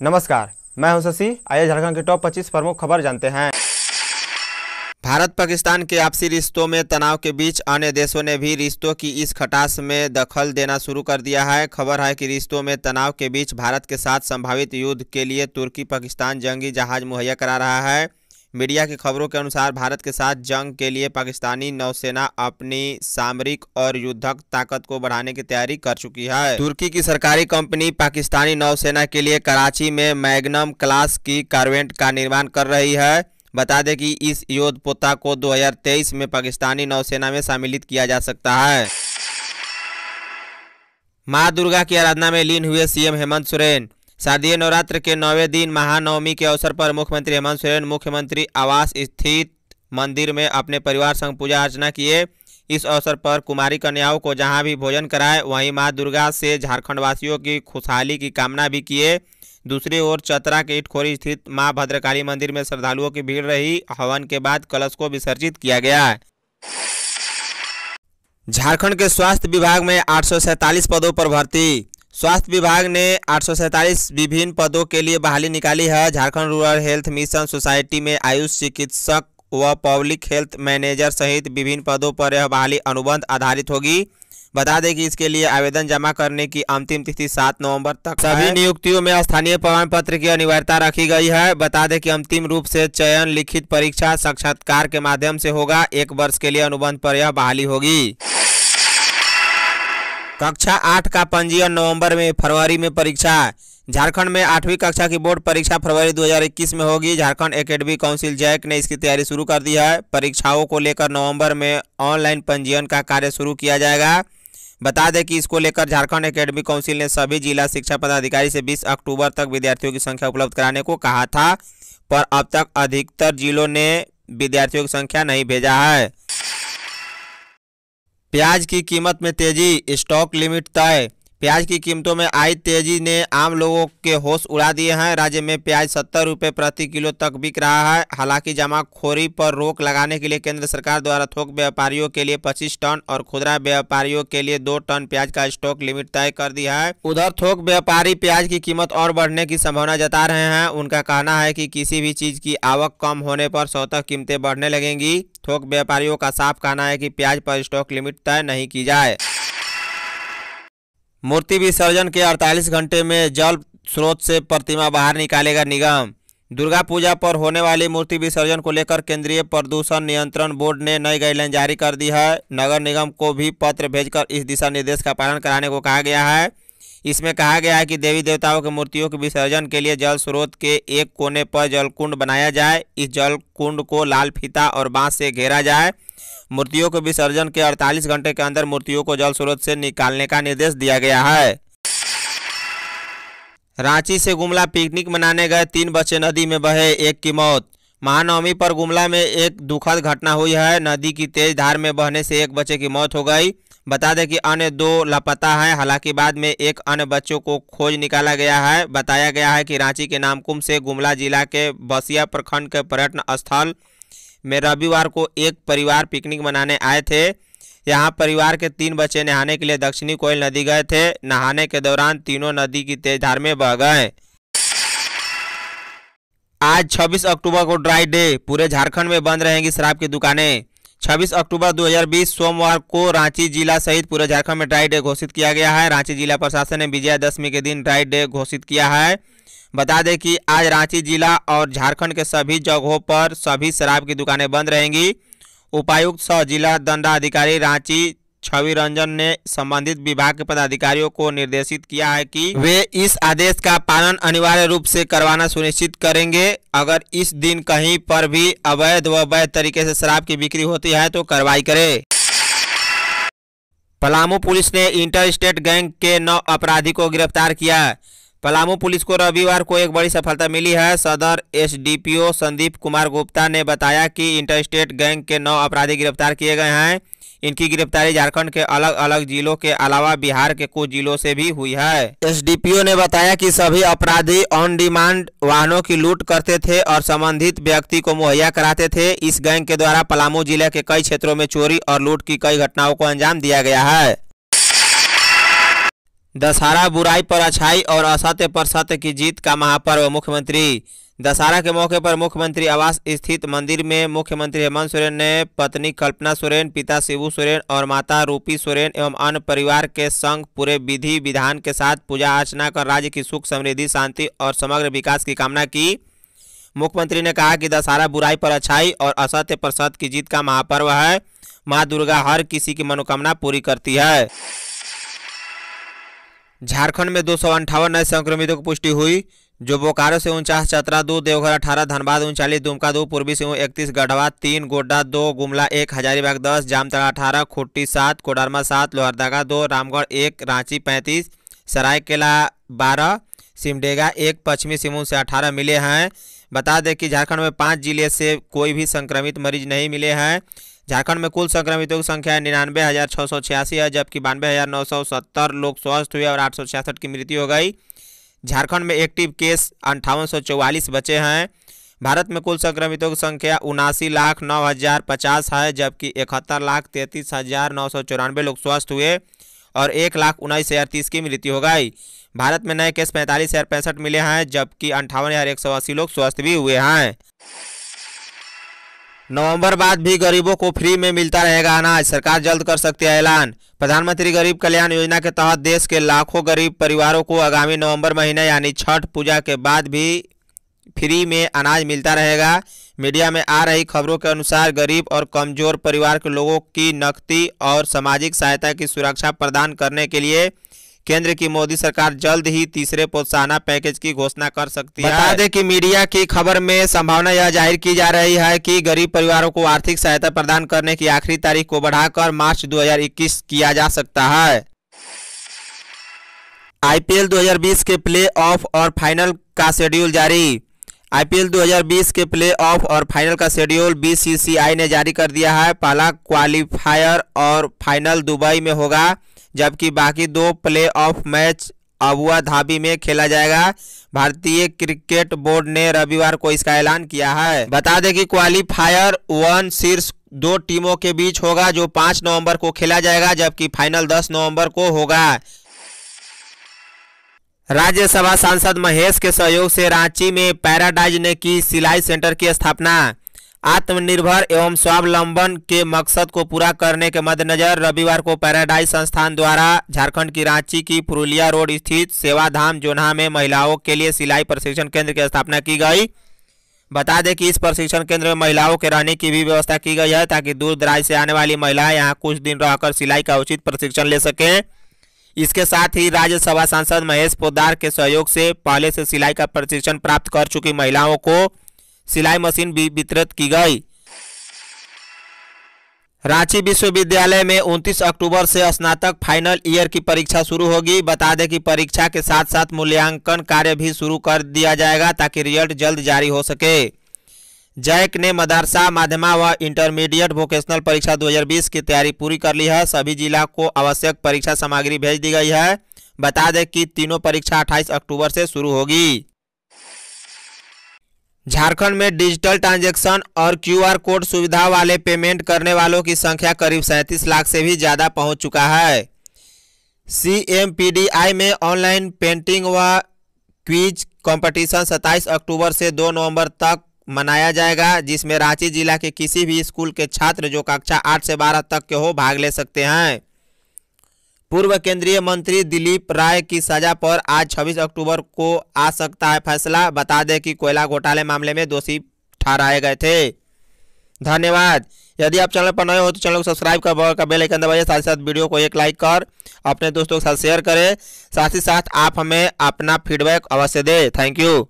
नमस्कार, मैं हूँ शशि। आइए झारखंड के टॉप 25 प्रमुख खबर जानते हैं। भारत पाकिस्तान के आपसी रिश्तों में तनाव के बीच अन्य देशों ने भी रिश्तों की इस खटास में दखल देना शुरू कर दिया है। खबर है कि रिश्तों में तनाव के बीच भारत के साथ संभावित युद्ध के लिए तुर्की पाकिस्तान जंगी जहाज़ मुहैया करा रहा है। मीडिया की खबरों के अनुसार भारत के साथ जंग के लिए पाकिस्तानी नौसेना अपनी सामरिक और युद्धक ताकत को बढ़ाने की तैयारी कर चुकी है। तुर्की की सरकारी कंपनी पाकिस्तानी नौसेना के लिए कराची में मैग्नम क्लास की कार्वेंट का निर्माण कर रही है। बता दें कि इस योद्धपोता को 2023 में पाकिस्तानी नौसेना में सम्मिलित किया जा सकता है। माँ दुर्गा की आराधना में लीन हुए सीएम हेमंत सोरेन। शारदीय नवरात्र के नौवें दिन महानवमी के अवसर पर मुख्यमंत्री हेमंत सोरेन, मुख्यमंत्री आवास स्थित मंदिर में अपने परिवार संग पूजा अर्चना किए। इस अवसर पर कुमारी कन्याओं को जहाँ भी भोजन कराए, वहीं माँ दुर्गा से झारखंड वासियों की खुशहाली की कामना भी किए। दूसरी ओर चतरा के इटखोरी स्थित माँ भद्रकाली मंदिर में श्रद्धालुओं की भीड़ रही। हवन के बाद कलश को विसर्जित किया गया। झारखंड के स्वास्थ्य विभाग में आठ सौ सैंतालीस पदों पर भर्ती स्वास्थ्य विभाग ने आठ सौ सैंतालीस विभिन्न पदों के लिए बहाली निकाली है। Jharkhand rural health mission society में आयुष चिकित्सक व पब्लिक हेल्थ मैनेजर सहित विभिन्न पदों पर यह बहाली अनुबंध आधारित होगी। बता दें कि इसके लिए आवेदन जमा करने की अंतिम तिथि सात नवंबर तक सभी नियुक्तियों में स्थानीय प्रमाण पत्र की अनिवार्यता रखी गई है। बता दें कि अंतिम रूप से चयन लिखित परीक्षा साक्षात्कार के माध्यम से होगा। एक वर्ष के लिए अनुबंध पर यह बहाली होगी। कक्षा आठ का पंजीयन नवंबर में, फरवरी में परीक्षा। झारखंड में आठवीं कक्षा की बोर्ड परीक्षा फरवरी 2021 में होगी। झारखंड एकेडमिक काउंसिल जैक ने इसकी तैयारी शुरू कर दी है। परीक्षाओं को लेकर नवंबर में ऑनलाइन पंजीयन का कार्य शुरू किया जाएगा। बता दें कि इसको लेकर झारखंड एकेडमिक काउंसिल ने सभी जिला शिक्षा पदाधिकारी से 20 अक्टूबर तक विद्यार्थियों की संख्या उपलब्ध कराने को कहा था, पर अब तक अधिकतर जिलों ने विद्यार्थियों की संख्या नहीं भेजा है। प्याज की कीमत में तेज़ी स्टॉक लिमिट तय प्याज की कीमतों में आई तेज़ी ने आम लोगों के होश उड़ा दिए हैं। राज्य में प्याज सत्तर रुपये प्रति किलो तक बिक रहा है। हालाँकि जमाखोरी पर रोक लगाने के लिए केंद्र सरकार द्वारा थोक व्यापारियों के लिए 25 टन और खुदरा व्यापारियों के लिए दो टन प्याज का स्टॉक लिमिट तय कर दिया है। उधर थोक व्यापारी प्याज की कीमत और बढ़ने की संभावना जता रहे हैं। उनका कहना है कि किसी भी चीज़ की आवक कम होने पर स्वतः कीमतें बढ़ने लगेंगी। थोक व्यापारियों का साफ़ कहना है कि प्याज पर स्टॉक लिमिट तय नहीं की जाए। मूर्ति विसर्जन के 48 घंटे में जल स्रोत से प्रतिमा बाहर निकालेगा निगम। दुर्गा पूजा पर होने वाली मूर्ति विसर्जन को लेकर केंद्रीय प्रदूषण नियंत्रण बोर्ड ने नई गाइडलाइन जारी कर दी है। नगर निगम को भी पत्र भेजकर इस दिशा निर्देश का पालन कराने को कहा गया है। इसमें कहा गया है कि देवी देवताओं की मूर्तियों के विसर्जन के लिए जल स्रोत के एक कोने पर जलकुंड बनाया जाए। इस जल कुंड को लाल फीता और बाँस से घेरा जाए। मूर्तियों के विसर्जन के 48 घंटे के अंदर मूर्तियों को जल स्रोत से निकालने का निर्देश दिया गया है। रांची से गुमला पिकनिक मनाने गए तीन बच्चे नदी में बहे एक की मौत। महानवमी पर गुमला में एक दुखद घटना हुई है। नदी की तेज धार में बहने से एक बच्चे की मौत हो गई। बता दें कि अन्य दो लापता हैं। हालाँकि बाद में एक अन्य बच्चों को खोज निकाला गया है। बताया गया है कि रांची के नामकुम से गुमला जिला के बसिया प्रखंड के पर्यटन स्थल में रविवार को एक परिवार पिकनिक मनाने आए थे। यहाँ परिवार के तीन बच्चे नहाने के लिए दक्षिणी कोयल नदी गए थे। नहाने के दौरान तीनों नदी की तेज धार में बह गए। आज 26 अक्टूबर को ड्राई डे। पूरे झारखंड में बंद रहेंगी शराब की दुकानें। 26 अक्टूबर 2020 सोमवार को रांची जिला सहित पूरे झारखंड में ड्राई डे घोषित किया गया है। रांची जिला प्रशासन ने विजयादशमी के दिन ड्राई डे घोषित किया है। बता दें कि आज रांची जिला और झारखंड के सभी जगहों पर सभी शराब की दुकानें बंद रहेंगी। उपायुक्त सह जिला दंडाधिकारी रांची छवि रंजन ने संबंधित विभाग के पदाधिकारियों को निर्देशित किया है कि वे इस आदेश का पालन अनिवार्य रूप से करवाना सुनिश्चित करेंगे। अगर इस दिन कहीं पर भी अवैध व वैध तरीके से शराब की बिक्री होती है तो कार्रवाई करे। पलामू पुलिस ने इंटर स्टेट गैंग के नौ अपराधी को गिरफ़्तार किया। पलामू पुलिस को रविवार को एक बड़ी सफलता मिली है। सदर एसडीपीओ संदीप कुमार गुप्ता ने बताया कि इंटरस्टेट गैंग के नौ अपराधी गिरफ़्तार किए गए हैं। इनकी गिरफ्तारी झारखंड के अलग अलग जिलों के अलावा बिहार के कुछ जिलों से भी हुई है। एसडीपीओ ने बताया कि सभी अपराधी ऑन डिमांड वाहनों की लूट करते थे और संबंधित व्यक्ति को मुहैया कराते थे। इस गैंग के द्वारा पलामू ज़िले के कई क्षेत्रों में चोरी और लूट की कई घटनाओं को अंजाम दिया गया है। दशहरा बुराई पर अच्छाई और असत्य पर सत्य की जीत का महापर्व। मुख्यमंत्री, दशहरा के मौके पर मुख्यमंत्री आवास स्थित मंदिर में मुख्यमंत्री हेमंत सोरेन ने पत्नी कल्पना सोरेन, पिता शिबू सोरेन और माता रूपी सोरेन एवं अन्य परिवार के संग पूरे विधि विधान के साथ पूजा अर्चना कर राज्य की सुख समृद्धि, शांति और समग्र विकास की कामना की। मुख्यमंत्री ने कहा कि दशहरा बुराई पर अच्छाई और असत्य पर सत्य की जीत का महापर्व है। माँ दुर्गा हर किसी की मनोकामना पूरी करती है। झारखंड में दो सौ अंठावन नए संक्रमितों की पुष्टि हुई। जो बोकारो से उनचास, चतरा दो, देवघर अठारह, धनबाद उनचालीस, दुमका दो, पूर्वी सिंह इकतीस, गढ़वा तीन, गोड्डा दो, गुमला एक, हजारीबाग दस, जामतड़ा अठारह खुट्टी सात, कोडरमा सात लोहरदगा दो, रामगढ़ एक, रांची पैंतीस, सरायकेला बारह, सिमडेगा एक, पश्चिमी सिंहभूम से अठारह मिले हैं। बता दें कि झारखंड में पाँच ज़िले से कोई भी संक्रमित मरीज़ नहीं मिले हैं। झारखंड में कुल संक्रमितों की संख्या निन्यानवे हज़ार छः सौ छियासी है, जबकि बानवे हज़ार नौ सौ सत्तर लोग स्वस्थ हुए और आठ सौ छियासठ की मृत्यु हो गई। झारखंड में एक्टिव केस अंठावन सौ चौवालीस बचे हैं। भारत में कुल संक्रमितों की संख्या उनासी लाख नौ हज़ार पचास है, जबकि इकहत्तर लाख तैंतीस हज़ार नौ सौ चौरानवे लोग स्वस्थ हुए और एक लाख उन्नीस हज़ार तीस की मृत्यु हो गई। भारत में नए केस पैंतालीस हज़ार पैंसठ मिले हैं, जबकि अंठावन हज़ार एक सौ अस्सी लोग स्वस्थ भी हुए हैं। नवंबर बाद भी गरीबों को फ्री में मिलता रहेगा अनाज। सरकार जल्द कर सकती है ऐलान। प्रधानमंत्री गरीब कल्याण योजना के तहत देश के लाखों गरीब परिवारों को आगामी नवंबर महीने यानी छठ पूजा के बाद भी फ्री में अनाज मिलता रहेगा। मीडिया में आ रही खबरों के अनुसार गरीब और कमज़ोर परिवार के लोगों की नकदी और सामाजिक सहायता की सुरक्षा प्रदान करने के लिए केंद्र की मोदी सरकार जल्द ही तीसरे प्रोत्साहन पैकेज की घोषणा कर सकती है। बता दें कि मीडिया की खबर में संभावना यह ज़ाहिर की जा रही है कि गरीब परिवारों को आर्थिक सहायता प्रदान करने की आखिरी तारीख को बढ़ाकर मार्च 2021 किया जा सकता है। आईपीएल 2020 के प्ले ऑफ़ और फाइनल का शेड्यूल जारी। आईपीएल 2020 के प्ले ऑफ़ और फाइनल का शेड्यूल बीसीसीआई ने जारी कर दिया है। पहला क्वालिफायर और फाइनल दुबई में होगा। जबकि बाकी दो play off match Abu Dhabi खेला जाएगा। भारतीय क्रिकेट बोर्ड ने रविवार को इसका ऐलान किया है। बता दें कि क्वालिफायर वन शीर्ष दो टीमों के बीच होगा, जो पाँच नवंबर को खेला जाएगा, जबकि फाइनल दस नवंबर को होगा। राज्यसभा सांसद महेश के सहयोग से रांची में पैराडाइज ने की सिलाई सेंटर की स्थापना। आत्मनिर्भर एवं स्वावलंबन के मकसद को पूरा करने के मद्देनजर रविवार को पैराडाइज संस्थान द्वारा झारखंड की रांची की पुरुलिया रोड स्थित सेवाधाम जोनहा में महिलाओं के लिए सिलाई प्रशिक्षण केंद्र की स्थापना की गई। बता दें कि इस प्रशिक्षण केंद्र में महिलाओं के रहने की भी व्यवस्था की गई है ताकि दूर दराज से आने वाली महिलाएँ यहाँ कुछ दिन रहकर सिलाई का उचित प्रशिक्षण ले सकें। इसके साथ ही राज्यसभा सांसद महेश पोदार के सहयोग से पहले से सिलाई का प्रशिक्षण प्राप्त कर चुकी महिलाओं को सिलाई मशीन भी वितरित की गई। रांची विश्वविद्यालय में 29 अक्टूबर से स्नातक फाइनल ईयर की परीक्षा शुरू होगी। बता दें कि परीक्षा के साथ साथ मूल्यांकन कार्य भी शुरू कर दिया जाएगा ताकि रिज़ल्ट जल्द जारी हो सके। जैक ने मदरसा, माध्यमा व इंटरमीडिएट वोकेशनल परीक्षा 2020 की तैयारी पूरी कर ली है। सभी जिला को आवश्यक परीक्षा सामग्री भेज दी गई है। बता दें कि तीनों परीक्षा 28 अक्टूबर से शुरू होगी। झारखंड में डिजिटल ट्रांजैक्शन और क्यूआर कोड सुविधा वाले पेमेंट करने वालों की संख्या करीब सैंतीस लाख से भी ज़्यादा पहुँच चुका है। सीएमपीडीआई में ऑनलाइन पेंटिंग व क्विज कंपटीशन 27 अक्टूबर से 2 नवंबर तक मनाया जाएगा, जिसमें रांची जिला के किसी भी स्कूल के छात्र जो कक्षा 8 से 12 तक के हो भाग ले सकते हैं। पूर्व केंद्रीय मंत्री दिलीप राय की सजा पर आज 26 अक्टूबर को आ सकता है फैसला। बता दें कि कोयला घोटाले मामले में दोषी ठहराए गए थे। धन्यवाद। यदि आप चैनल पर नए हो तो चैनल को सब्सक्राइब कर का बेल आइकन दबाइए, साथ ही साथ वीडियो को एक लाइक कर अपने दोस्तों के साथ शेयर करें। साथ ही साथ आप हमें अपना फीडबैक अवश्य दें। Thank you.